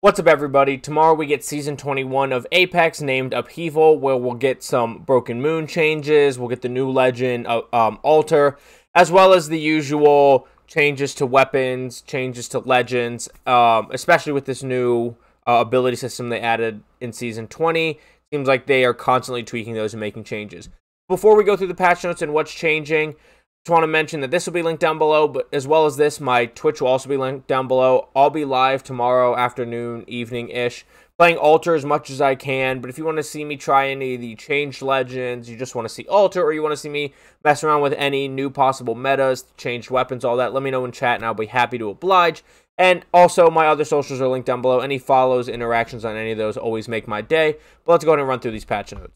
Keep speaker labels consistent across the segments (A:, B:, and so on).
A: What's up, everybody? Tomorrow we get season 21 of Apex named Upheaval, where we'll get some Broken Moon changes, we'll get the new legend, uh, um, Alter, as well as the usual changes to weapons, changes to legends, um, especially with this new uh, ability system they added in season 20. Seems like they are constantly tweaking those and making changes. Before we go through the patch notes and what's changing, just want to mention that this will be linked down below, but as well as this, my Twitch will also be linked down below. I'll be live tomorrow afternoon, evening-ish, playing Alter as much as I can, but if you want to see me try any of the changed legends, you just want to see Alter, or you want to see me mess around with any new possible metas, changed weapons, all that, let me know in chat, and I'll be happy to oblige. And also, my other socials are linked down below. Any follows, interactions on any of those always make my day. But let's go ahead and run through these patch notes.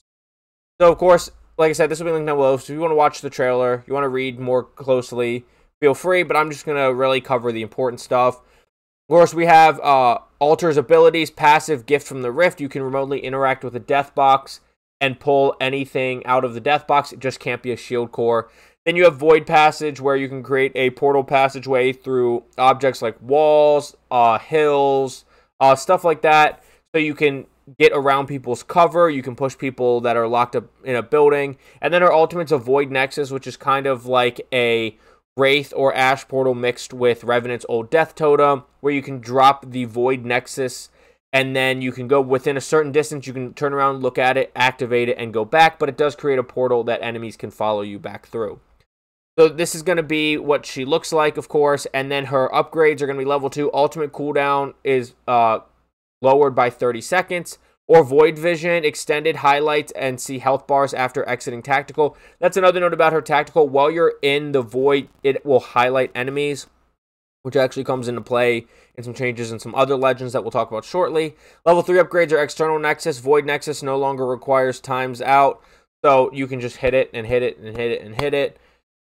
A: So, of course, like I said, this will be linked down below. So if you want to watch the trailer, you want to read more closely, feel free. But I'm just going to really cover the important stuff. Of course, we have uh, Alter's abilities, passive gift from the Rift. You can remotely interact with a death box and pull anything out of the death box. It just can't be a shield core. Then you have Void Passage, where you can create a portal passageway through objects like walls, uh, hills, uh, stuff like that. So you can get around people's cover. You can push people that are locked up in a building. And then our ultimate's a Void Nexus, which is kind of like a Wraith or Ash Portal mixed with Revenant's old Death Totem, where you can drop the Void Nexus and then you can go within a certain distance. You can turn around, look at it, activate it, and go back. But it does create a portal that enemies can follow you back through. So this is going to be what she looks like, of course, and then her upgrades are going to be level 2. Ultimate cooldown is uh, lowered by 30 seconds, or Void Vision, extended highlights, and see health bars after exiting Tactical. That's another note about her Tactical. While you're in the Void, it will highlight enemies, which actually comes into play in some changes in some other legends that we'll talk about shortly. Level 3 upgrades are Eternal Nexus. Void Nexus no longer requires times out, so you can just hit it and hit it and hit it and hit it.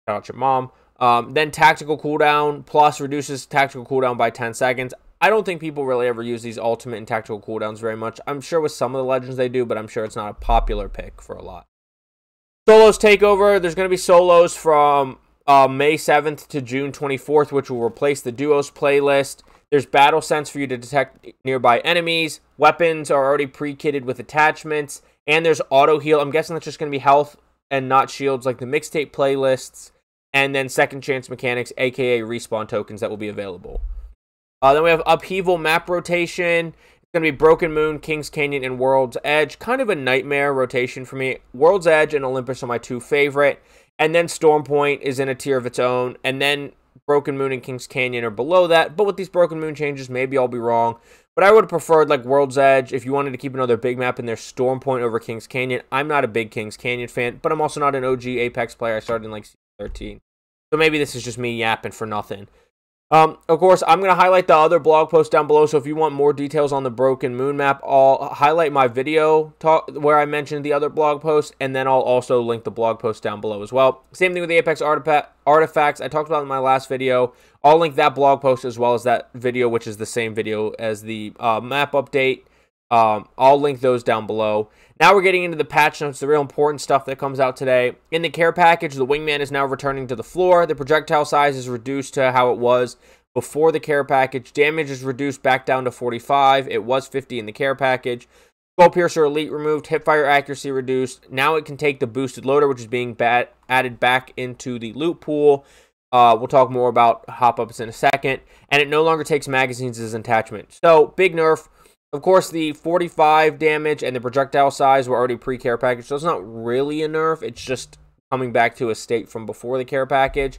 A: Shout out your mom. Um, then tactical cooldown plus reduces tactical cooldown by 10 seconds. I don't think people really ever use these ultimate and tactical cooldowns very much. I'm sure with some of the legends they do, but I'm sure it's not a popular pick for a lot. Solos Takeover. There's going to be solos from uh, May 7th to June 24th, which will replace the Duos playlist. There's Battle Sense for you to detect nearby enemies. Weapons are already pre-kitted with attachments. And there's Auto Heal. I'm guessing that's just going to be health and not shields like the mixtape playlists. And then Second Chance mechanics, aka respawn tokens that will be available. Uh, then we have Upheaval map rotation. It's going to be Broken Moon, Kings Canyon, and World's Edge. Kind of a nightmare rotation for me. World's Edge and Olympus are my two favorite. And then Storm Point is in a tier of its own. And then Broken Moon and Kings Canyon are below that. But with these Broken Moon changes, maybe I'll be wrong. But I would have preferred like World's Edge if you wanted to keep another big map in there, Storm Point over Kings Canyon. I'm not a big Kings Canyon fan, but I'm also not an OG Apex player. I started in like 13. So maybe this is just me yapping for nothing. Um, of course, I'm going to highlight the other blog post down below. So if you want more details on the Broken Moon map, I'll highlight my video talk where I mentioned the other blog post, and then I'll also link the blog post down below as well. Same thing with the Apex artifacts I talked about in my last video. I'll link that blog post as well as that video, which is the same video as the uh, map update. Um, I'll link those down below. Now we're getting into the patch notes, the real important stuff that comes out today. In the care package, the wingman is now returning to the floor. The projectile size is reduced to how it was before the care package. Damage is reduced back down to 45. It was 50 in the care package. Skull Piercer Elite removed, hipfire accuracy reduced. Now it can take the boosted loader, which is being added back into the loot pool. Uh, we'll talk more about hop ups in a second. And it no longer takes magazines as an attachment. So, big nerf. Of course, the 45 damage and the projectile size were already pre-care package, so it's not really a nerf. It's just coming back to a state from before the care package.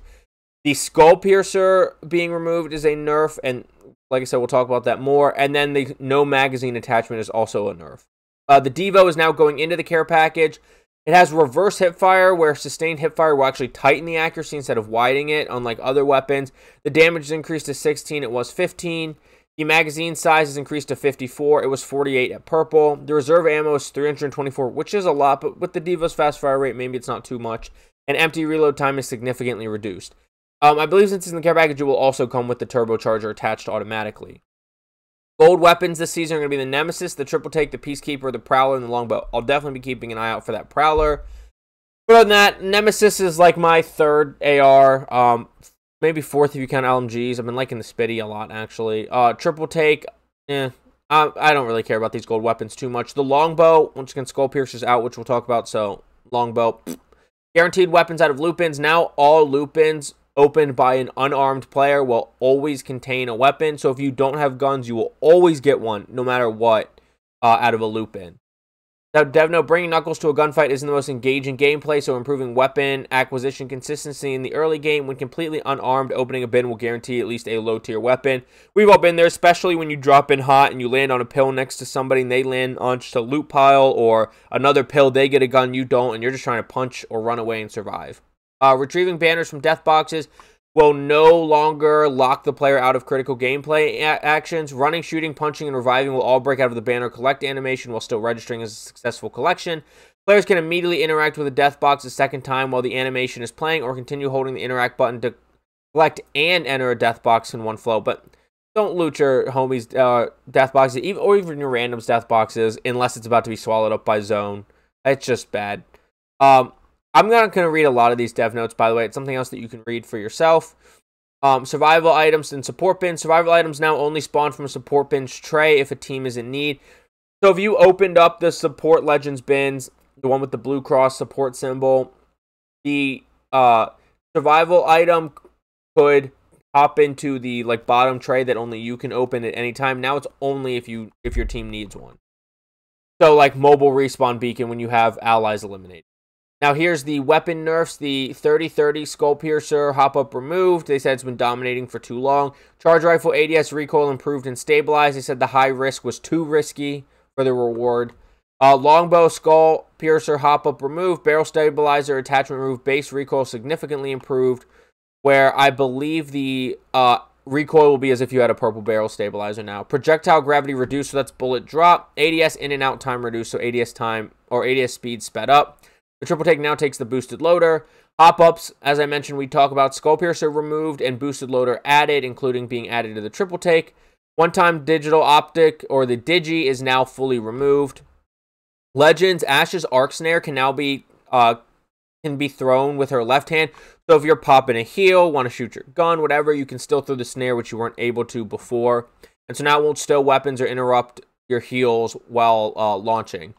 A: The Skull Piercer being removed is a nerf, and like I said, we'll talk about that more. And then the no magazine attachment is also a nerf. Uh, the Devo is now going into the care package. It has reverse hipfire, where sustained hipfire will actually tighten the accuracy instead of widening it, unlike other weapons. The damage is increased to 16, it was 15. The magazine size has increased to 54. It was 48 at purple. The reserve ammo is 324, which is a lot, but with the Devo's fast fire rate, maybe it's not too much. And empty reload time is significantly reduced. Um, I believe since it's in the care package, it will also come with the turbocharger attached automatically. Gold weapons this season are going to be the Nemesis, the Triple Take, the Peacekeeper, the Prowler, and the Longbow. I'll definitely be keeping an eye out for that Prowler. But other than that, Nemesis is like my third AR. Um, maybe fourth if you count LMGs. I've been liking the Spitty a lot, actually. Uh, triple take, eh, uh, I don't really care about these gold weapons too much. The longbow, once again, Skull Piercer's out, which we'll talk about. So, longbow. Guaranteed weapons out of loot bins. Now, all loot bins opened by an unarmed player will always contain a weapon. So, if you don't have guns, you will always get one, no matter what, uh, out of a loot bin. Now, Devno, bringing Knuckles to a gunfight isn't the most engaging gameplay, so improving weapon acquisition consistency in the early game when completely unarmed, opening a bin will guarantee at least a low tier weapon. We've all been there, especially when you drop in hot and you land on a pill next to somebody and they land on just a loot pile or another pill, they get a gun, you don't, and you're just trying to punch or run away and survive. Uh, retrieving banners from death boxes will no longer lock the player out of critical gameplay actions. Running, shooting, punching, and reviving will all break out of the banner collect animation while still registering as a successful collection. Players can immediately interact with the death box a second time while the animation is playing, or continue holding the interact button to collect and enter a death box in one flow. But don't loot your homies' uh, death boxes, even, or even your randoms' death boxes, unless it's about to be swallowed up by zone. It's just bad. Um, I'm not going to read a lot of these dev notes, by the way. It's something else that you can read for yourself. Um, survival items and support bins. Survival items now only spawn from a support bin's tray if a team is in need. So if you opened up the support legends bins, the one with the blue cross support symbol, the uh, survival item could hop into the like bottom tray that only you can open at any time. Now it's only if you if your team needs one. So like mobile respawn beacon when you have allies eliminated. Now here's the weapon nerfs. The 30-30 Skull Piercer hop-up removed. They said it's been dominating for too long. Charge Rifle ADS recoil improved and stabilized. They said the high risk was too risky for the reward. Uh, longbow Skull Piercer hop-up removed. Barrel Stabilizer attachment removed. Base recoil significantly improved. Where I believe the uh, recoil will be as if you had a purple barrel stabilizer now. Projectile gravity reduced, so that's bullet drop. ADS in and out time reduced, so ADS time or ADS speed sped up. The triple take now takes the boosted loader. Hop ups, as I mentioned, we talk about Skull Piercer removed and boosted loader added, including being added to the triple take. One time digital optic or the digi is now fully removed. Legends Ash's arc snare can now be uh, can be thrown with her left hand. So if you're popping a heal, want to shoot your gun, whatever, you can still throw the snare, which you weren't able to before. And so now it won't stow weapons or interrupt your heals while uh, launching.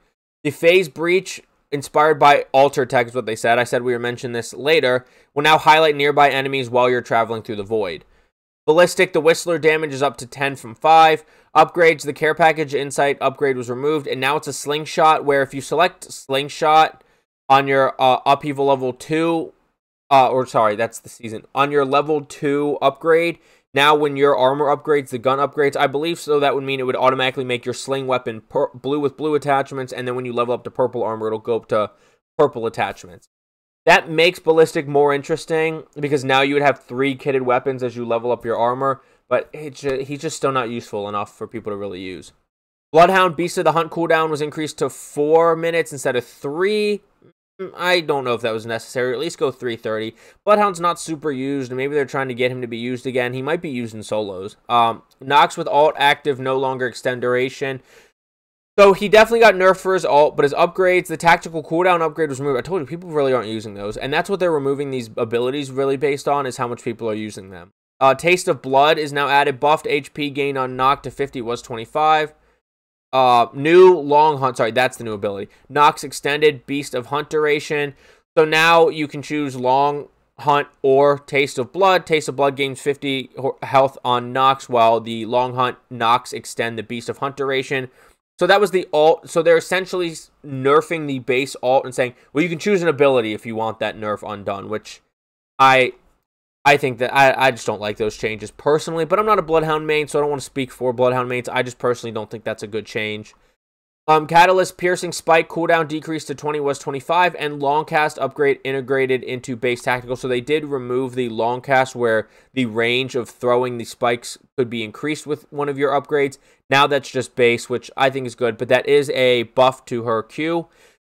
A: The phase breach inspired by alter tech is what they said. I said we would mention this later. Will now highlight nearby enemies while you're traveling through the void. Ballistic, the Whistler damage is up to 10 from 5. Upgrades, the care package insight upgrade was removed, and now it's a slingshot where if you select slingshot on your uh, upheaval level 2, uh, or sorry, that's the season, on your level 2 upgrade, now, when your armor upgrades, the gun upgrades, I believe so that would mean it would automatically make your sling weapon blue with blue attachments, and then when you level up to purple armor, it'll go up to purple attachments. That makes Ballistic more interesting because now you would have three kitted weapons as you level up your armor, but he's just still not useful enough for people to really use. Bloodhound Beast of the Hunt cooldown was increased to four minutes instead of three. I don't know if that was necessary. At least go 330. Bloodhound's not super used. Maybe they're trying to get him to be used again. He might be used in solos. Um, Nox with alt active no longer extend duration. So he definitely got nerfed for his alt, but his upgrades, the tactical cooldown upgrade was removed. I told you, people really aren't using those. And that's what they're removing these abilities really based on, is how much people are using them. Uh, Taste of Blood is now added. Buffed HP gain on Knock to 50 was 25. Uh, new long hunt. Sorry, that's the new ability. Nox extended beast of hunt duration. So now you can choose long hunt or taste of blood. Taste of blood gains 50 health on Nox, while the long hunt Nox extend the beast of hunt duration. So that was the alt. So they're essentially nerfing the base alt and saying, well, you can choose an ability if you want that nerf undone, which I I think that I, I just don't like those changes personally, but I'm not a Bloodhound main, so I don't want to speak for Bloodhound mains. I just personally don't think that's a good change. Um, Catalyst Piercing Spike cooldown decreased to 20 was 25, and Long Cast upgrade integrated into base tactical. So they did remove the Long Cast where the range of throwing the spikes could be increased with one of your upgrades. Now that's just base, which I think is good, but that is a buff to her Q.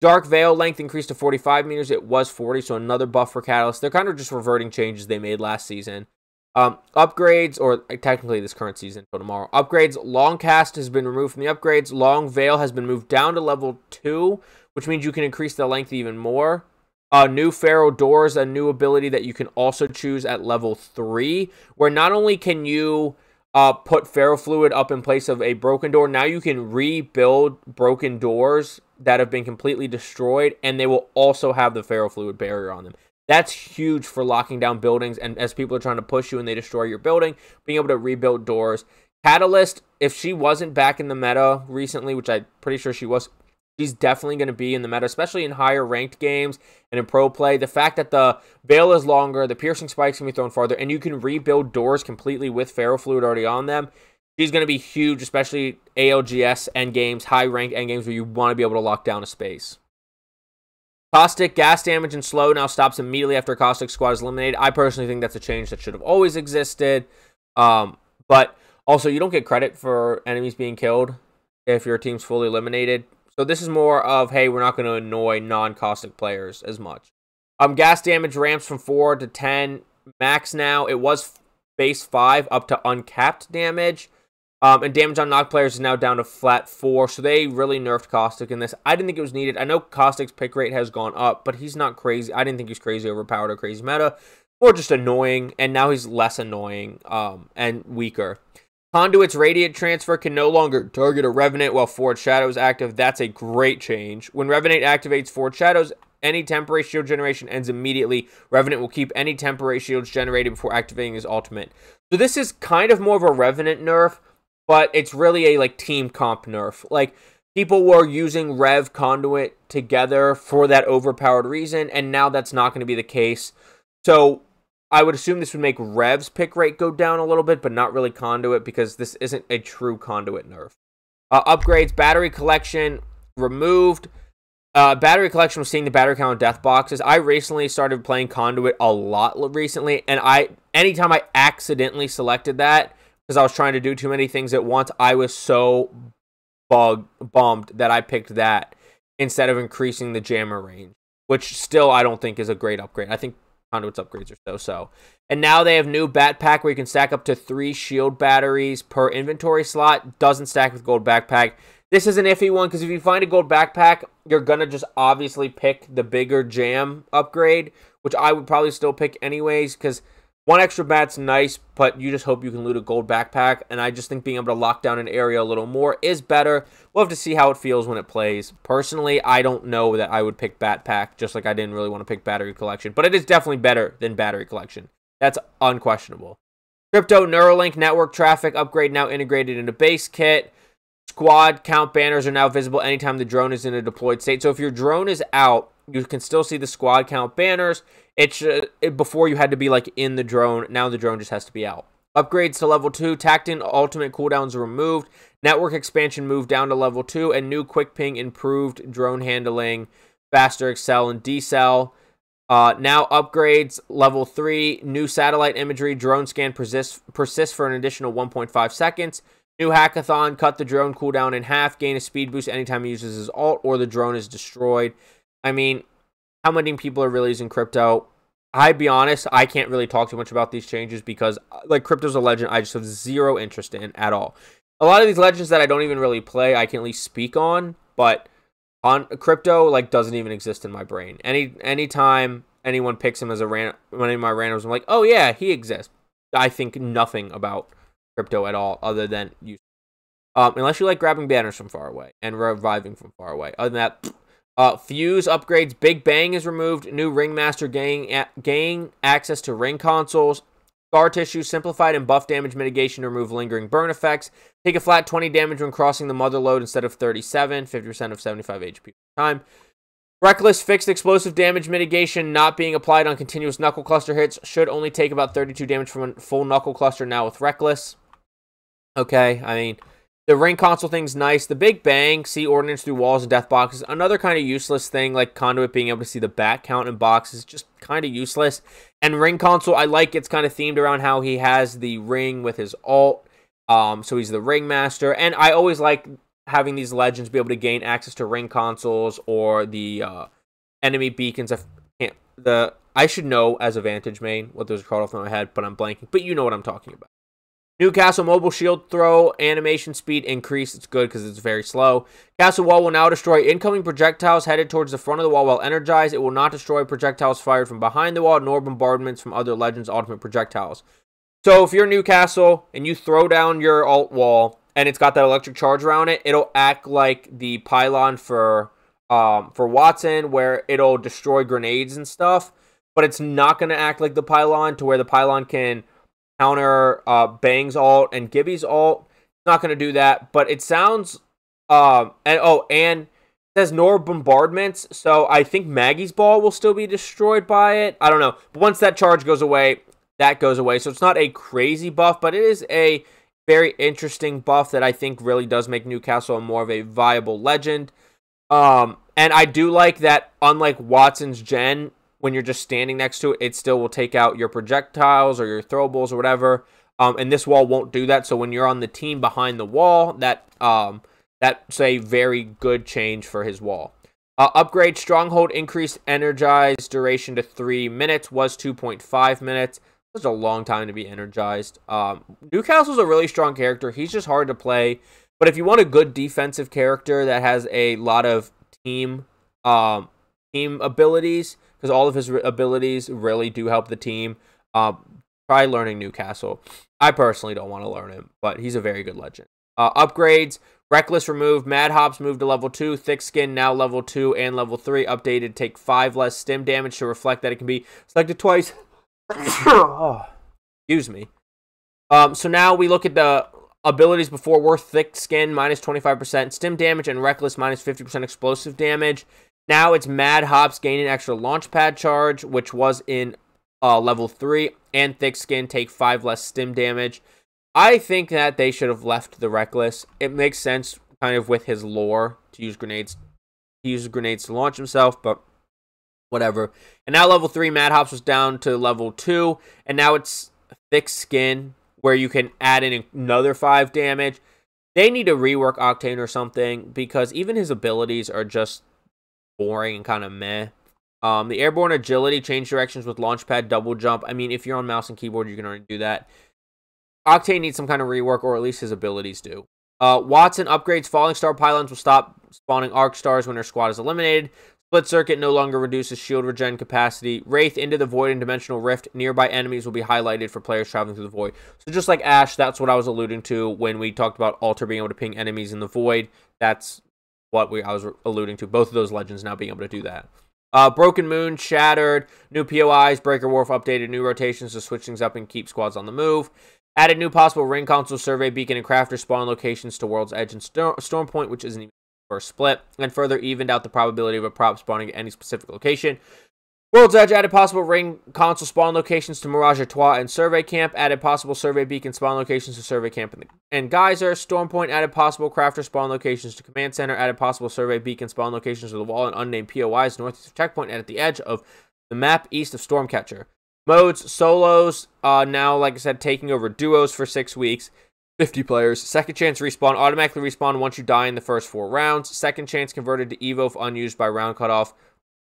A: Dark Veil length increased to 45 meters. It was 40, so another buff for Catalyst. They're kind of just reverting changes they made last season. Um, upgrades, or technically this current season, so tomorrow. Upgrades, Long Cast has been removed from the upgrades. Long Veil has been moved down to level 2, which means you can increase the length even more. Uh, new Ferro Doors, a new ability that you can also choose at level 3, where not only can you uh, put ferrofluid up in place of a broken door. Now you can rebuild broken doors that have been completely destroyed, and they will also have the ferrofluid barrier on them. That's huge for locking down buildings, and as people are trying to push you and they destroy your building, being able to rebuild doors. Catalyst, if she wasn't back in the meta recently, which I'm pretty sure she was, she's definitely going to be in the meta, especially in higher ranked games and in pro play. The fact that the veil is longer, the piercing spikes can be thrown farther, and you can rebuild doors completely with ferrofluid already on them. She's going to be huge, especially ALGS end games, high ranked end games where you want to be able to lock down a space. Caustic gas damage and slow now stops immediately after Caustic squad is eliminated. I personally think that's a change that should have always existed. Um, but also, you don't get credit for enemies being killed if your team's fully eliminated. So this is more of, hey, we're not going to annoy non-caustic players as much. Um, gas damage ramps from 4 to 10 max now. It was base 5 up to uncapped damage. Um, and damage on knock players is now down to flat 4. So they really nerfed Caustic in this. I didn't think it was needed. I know Caustic's pick rate has gone up, but he's not crazy. I didn't think he's crazy overpowered or crazy meta. Or just annoying. And now he's less annoying um, and weaker. Conduit's Radiant Transfer can no longer target a Revenant while Forged Shadow is active. That's a great change. When Revenant activates Forged Shadows, any temporary shield generation ends immediately. Revenant will keep any temporary shields generated before activating his ultimate. So this is kind of more of a Revenant nerf, but it's really a like team comp nerf. Like people were using Rev Conduit together for that overpowered reason, and now that's not going to be the case. So I would assume this would make Rev's pick rate go down a little bit, but not really Conduit because this isn't a true Conduit nerf. Uh, upgrades, battery collection removed. Uh, battery collection was seeing the battery count on death boxes. I recently started playing Conduit a lot recently, and I anytime I accidentally selected that because I was trying to do too many things at once, I was so bug bummed that I picked that instead of increasing the jammer range, which still I don't think is a great upgrade. I think Conduit's upgrades are so-so. And now they have new backpack where you can stack up to three shield batteries per inventory slot. Doesn't stack with gold backpack. This is an iffy one because if you find a gold backpack, you're to just obviously pick the bigger jam upgrade, which I would probably still pick anyways because – one extra bat's nice, but you just hope you can loot a gold backpack. And I just think being able to lock down an area a little more is better. We'll have to see how it feels when it plays. Personally, I don't know that I would pick Bat Pack, just like I didn't really want to pick Battery Collection. But it is definitely better than Battery Collection. That's unquestionable. Crypto Neurolink network traffic upgrade now integrated into base kit. Squad count banners are now visible anytime the drone is in a deployed state. So if your drone is out, you can still see the squad count banners. It's it, before you had to be like in the drone. Now the drone just has to be out. Upgrades to level 2, Tactin ultimate cooldowns removed, network expansion moved down to level 2, and new quick ping improved drone handling, faster accel and decel. Uh, now upgrades level 3, new satellite imagery, drone scan persists, persists for an additional 1.5 seconds. New hackathon, cut the drone cooldown in half, gain a speed boost anytime he uses his alt or the drone is destroyed. I mean, how many people are really using crypto? I'd be honest, I can't really talk too much about these changes because uh, like crypto's a legend I just have zero interest in at all. A lot of these legends that I don't even really play, I can at least speak on, but on crypto like doesn't even exist in my brain. Any anytime anyone picks him as a ran one of my randoms, I'm like, oh yeah, he exists. I think nothing about crypto at all other than you. Um, unless you like grabbing banners from far away and reviving from far away. Other than that, uh, Fuse upgrades. Big Bang is removed. New Ringmaster gain, gain access to ring consoles. Scar tissue simplified and buff damage mitigation to remove lingering burn effects. Take a flat 20 damage when crossing the Motherlode instead of 37, 50% of 75 HP time. Reckless fixed explosive damage mitigation not being applied on continuous knuckle cluster hits. Should only take about 32 damage from a full knuckle cluster now with Reckless. Okay, I mean, the ring console thing's nice. The Big Bang, see ordnance through walls and death boxes. Another kind of useless thing, like Conduit being able to see the back count in boxes, just kind of useless. And ring console, I like it's kind of themed around how he has the ring with his alt. Um, so he's the ring master. And I always like having these legends be able to gain access to ring consoles or the uh, enemy beacons. I can't the I should know as a Vantage main what those are called off in my head, but I'm blanking. But you know what I'm talking about. Newcastle mobile shield throw animation speed increase. It's good because it's very slow. Castle wall will now destroy incoming projectiles headed towards the front of the wall while energized. It will not destroy projectiles fired from behind the wall nor bombardments from other Legends Ultimate projectiles. So if you're Newcastle and you throw down your alt wall and it's got that electric charge around it, it'll act like the pylon for um, for Watson, where it'll destroy grenades and stuff. But it's not going to act like the pylon to where the pylon can counter uh, Bang's alt and Gibby's alt. Not going to do that. But it sounds um, and oh, and says nor bombardments, so I think Maggie's ball will still be destroyed by it. I don't know. But once that charge goes away, that goes away. So it's not a crazy buff, but it is a very interesting buff that I think really does make Newcastle more of a viable legend. Um, and I do like that, unlike Watson's Gen, when you're just standing next to it, it still will take out your projectiles or your throwables or whatever. Um, and this wall won't do that. So when you're on the team behind the wall, that um, that's a very good change for his wall. Uh, upgrade Stronghold increased energized duration to three minutes was 2.5 minutes. That's a long time to be energized. Um, Newcastle's a really strong character. He's just hard to play. But if you want a good defensive character that has a lot of team um, team abilities, because all of his abilities really do help the team, um, try learning Newcastle. I personally don't want to learn him, but he's a very good legend. Uh, upgrades Reckless removed. Mad Hops moved to level 2. Thick Skin now level 2 and level 3. Updated. Take 5 less stim damage to reflect that it can be selected twice. oh, excuse me. Um, so now we look at the abilities before worth thick skin minus 25% stim damage and reckless minus 50% explosive damage now it's mad hops gaining extra launch pad charge which was in uh, level 3 and thick skin take 5 less stim damage I think that they should have left the reckless. It makes sense, kind of with his lore, to use grenades. He uses grenades to launch himself, but whatever. And now level three, Mad Hops was down to level two, and now it's thick skin where you can add in another five damage. They need to rework Octane or something because even his abilities are just boring and kind of meh. Um, the airborne agility, change directions with launchpad, double jump. I mean, if you're on mouse and keyboard, you can already do that. Octane needs some kind of rework, or at least his abilities do. Uh, Watson upgrades Falling Star pylons will stop spawning Arc Stars when her squad is eliminated. Split Circuit no longer reduces shield regen capacity. Wraith into the Void and Dimensional Rift. Nearby enemies will be highlighted for players traveling through the Void. So just like Ash, that's what I was alluding to when we talked about Alter being able to ping enemies in the Void. That's what we I was alluding to. Both of those legends now being able to do that. Uh, Broken Moon, Shattered, new POIs, Breaker Wharf updated new rotations to switch things up and keep squads on the move. Added new possible ring console survey beacon and crafter spawn locations to World's Edge and Storm Point, which isn't even first split, and further evened out the probability of a prop spawning at any specific location. World's Edge added possible ring console spawn locations to Mirage Etoile and Survey Camp, added possible survey beacon spawn locations to Survey Camp and, and Geyser. Storm Point added possible crafter spawn locations to Command Center, added possible survey beacon spawn locations to the wall and unnamed POIs northeast of Checkpoint and at the edge of the map east of Stormcatcher. Modes, solos, uh, now, like I said, taking over duos for six weeks. 50 players. Second chance respawn, automatically respawn once you die in the first four rounds. Second chance converted to Evo if unused by round cutoff.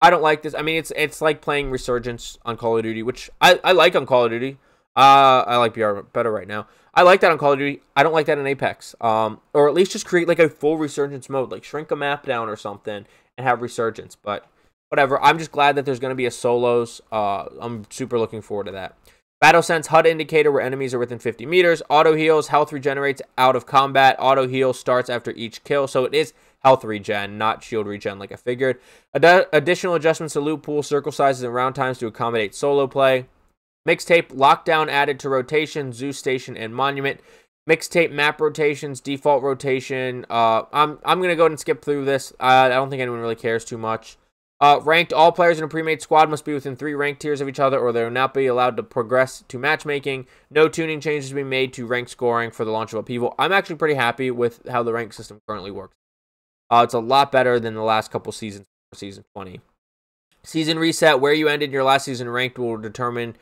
A: I don't like this. I mean, it's it's like playing Resurgence on Call of Duty, which I, I like on Call of Duty. Uh, I like BR better right now. I like that on Call of Duty. I don't like that in Apex. Um, or at least just create like a full Resurgence mode, like shrink a map down or something and have Resurgence. But whatever. I'm just glad that there's going to be a solos. Uh, I'm super looking forward to that. Battle Sense HUD indicator where enemies are within 50 meters. Auto heals, health regenerates out of combat. Auto heal starts after each kill. So it is health regen, not shield regen like I figured. Ad additional adjustments to loot pool, circle sizes, and round times to accommodate solo play. Mixtape lockdown added to rotation, Zeus Station, and Monument. Mixtape map rotations, default rotation. Uh, I'm I'm gonna go ahead and skip through this. Uh, I don't think anyone really cares too much. Uh, ranked, all players in a pre-made squad must be within three rank tiers of each other or they will not be allowed to progress to matchmaking. No tuning changes to be made to rank scoring for the launch of Upheaval. I'm actually pretty happy with how the rank system currently works. Uh, it's a lot better than the last couple seasons Season 20. Season reset, where you ended your last season ranked will determine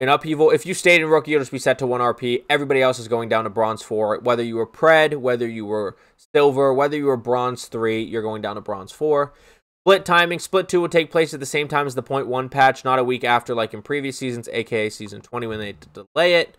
A: an upheaval. If you stayed in rookie, you'll just be set to 1 RP. Everybody else is going down to bronze 4. Whether you were pred, whether you were silver, whether you were bronze 3, you're going down to bronze 4. Split timing. Split 2 will take place at the same time as the point 1 patch, not a week after like in previous seasons, aka season 20 when they delay it.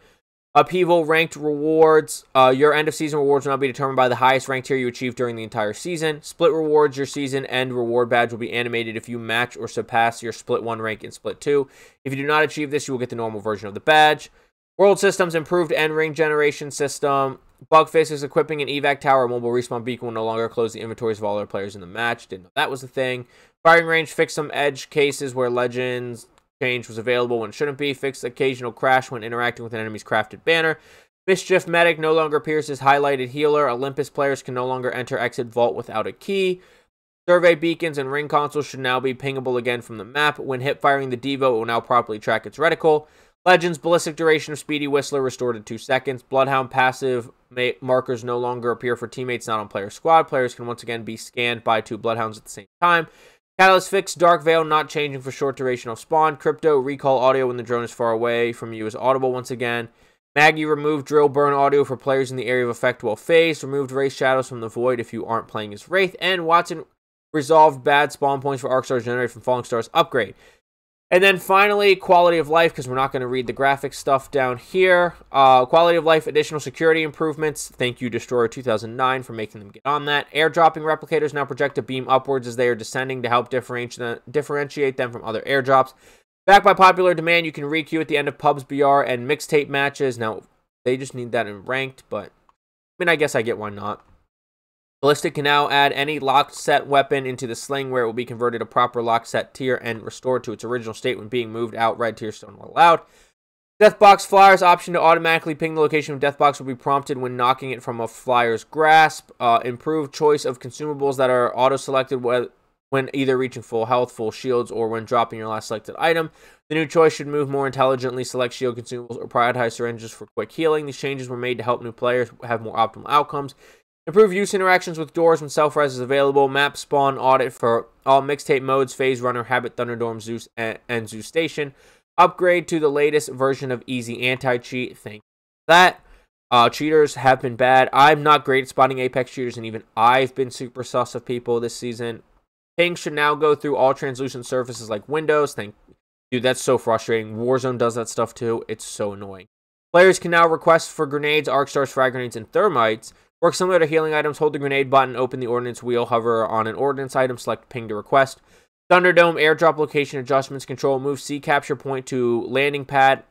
A: Upheaval ranked rewards. Uh, your end of season rewards will not be determined by the highest ranked tier you achieve during the entire season. Split rewards. Your season end reward badge will be animated if you match or surpass your split 1 rank in split 2. If you do not achieve this, you will get the normal version of the badge. World Systems improved end ring generation system. Bug fixes equipping an evac tower. Mobile respawn beacon will no longer close the inventories of all their players in the match. Didn't know that was a thing. Firing range fixed some edge cases where legends change was available when it shouldn't be. Fixed occasional crash when interacting with an enemy's crafted banner. Mischief Medic no longer pierces highlighted healer. Olympus players can no longer enter exit vault without a key. Survey beacons and ring consoles should now be pingable again from the map. When hip firing the Devo, it will now properly track its reticle. Legends ballistic duration of Speedy Whistler restored to 2 seconds. Bloodhound passive markers no longer appear for teammates not on player squad. Players can once again be scanned by two Bloodhounds at the same time. Catalyst fix Dark Veil not changing for short duration of spawn. Crypto recall audio when the drone is far away from you is audible once again. Maggie removed drill burn audio for players in the area of effect while phased. Removed Wraith shadows from the void if you aren't playing as Wraith. And Watson resolved bad spawn points for Arc Stars generated from Falling Stars upgrade. And then finally, quality of life, because we're not going to read the graphic stuff down here. Uh, quality of life, additional security improvements. Thank you, Destroyer 2009, for making them get on that. Airdropping replicators now project a beam upwards as they are descending to help differentiate them from other airdrops. Back by popular demand, you can requeue at the end of pubs, BR, and mixtape matches. Now, they just need that in ranked, but I mean, I guess I get why not. Ballistic can now add any locked set weapon into the sling where it will be converted to proper lock set tier and restored to its original state when being moved out. Red tier stone will allowed. Deathbox Flyer's option to automatically ping the location of Deathbox will be prompted when knocking it from a Flyer's grasp. Uh, improved choice of consumables that are auto-selected when either reaching full health, full shields, or when dropping your last selected item. The new choice should move more intelligently, select shield consumables, or prioritize syringes for quick healing. These changes were made to help new players have more optimal outcomes. Improve use interactions with doors when self-res is available. Map spawn audit for all mixtape modes, Phase Runner, Habit, Thunderdome, Zeus, and, and Zeus Station. Upgrade to the latest version of Easy Anti-Cheat. Thank that. Uh, cheaters have been bad. I'm not great at spotting Apex cheaters, and even I've been super sus of people this season. Ping should now go through all translucent surfaces like windows. Thank Dude, that's so frustrating. Warzone does that stuff too. It's so annoying. Players can now request for grenades, arc stars, frag grenades, and thermites. Work similar to healing items. Hold the grenade button, open the ordnance wheel, hover on an ordnance item, select ping to request. Thunderdome airdrop location adjustments control move C capture point to landing pad.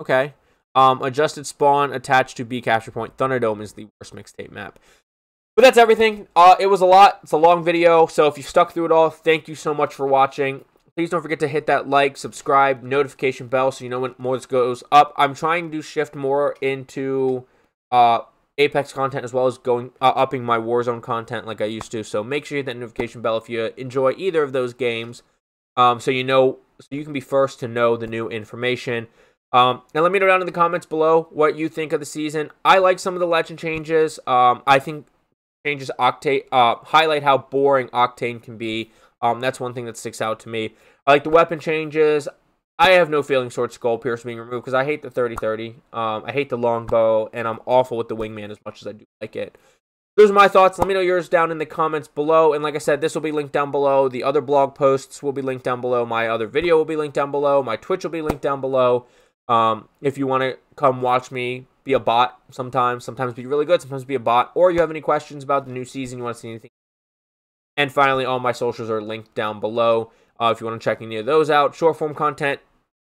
A: Okay. Um, adjusted spawn attached to B capture point. Thunderdome is the worst mixtape map. But that's everything. Uh, it was a lot. It's a long video. So if you stuck through it all, thank you so much for watching. Please don't forget to hit that like, subscribe, notification bell so you know when more this goes up. I'm trying to shift more into uh, Apex content as well as going uh, upping my Warzone content like I used to. So make sure you hit that notification bell if you enjoy either of those games, um, so you know so you can be first to know the new information. Um, and let me know down in the comments below what you think of the season. I like some of the legend changes. Um, I think changes Octane uh, highlight how boring Octane can be. Um, that's one thing that sticks out to me. I like the weapon changes. I have no feeling Sword Skull Pierce being removed because I hate the 30-30. Um, I hate the longbow, and I'm awful with the wingman as much as I do like it. Those are my thoughts. Let me know yours down in the comments below. And like I said, this will be linked down below. The other blog posts will be linked down below. My other video will be linked down below. My Twitch will be linked down below. Um, if you want to come watch me be a bot sometimes, sometimes be really good, sometimes be a bot, or you have any questions about the new season, you want to see anything. And finally, all my socials are linked down below. Uh, if you want to check any of those out, short form content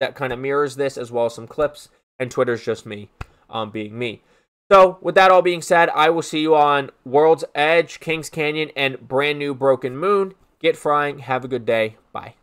A: that kind of mirrors this, as well as some clips. And Twitter's just me um, being me. So, with that all being said, I will see you on World's Edge, Kings Canyon, and brand new Broken Moon. Get frying. Have a good day. Bye.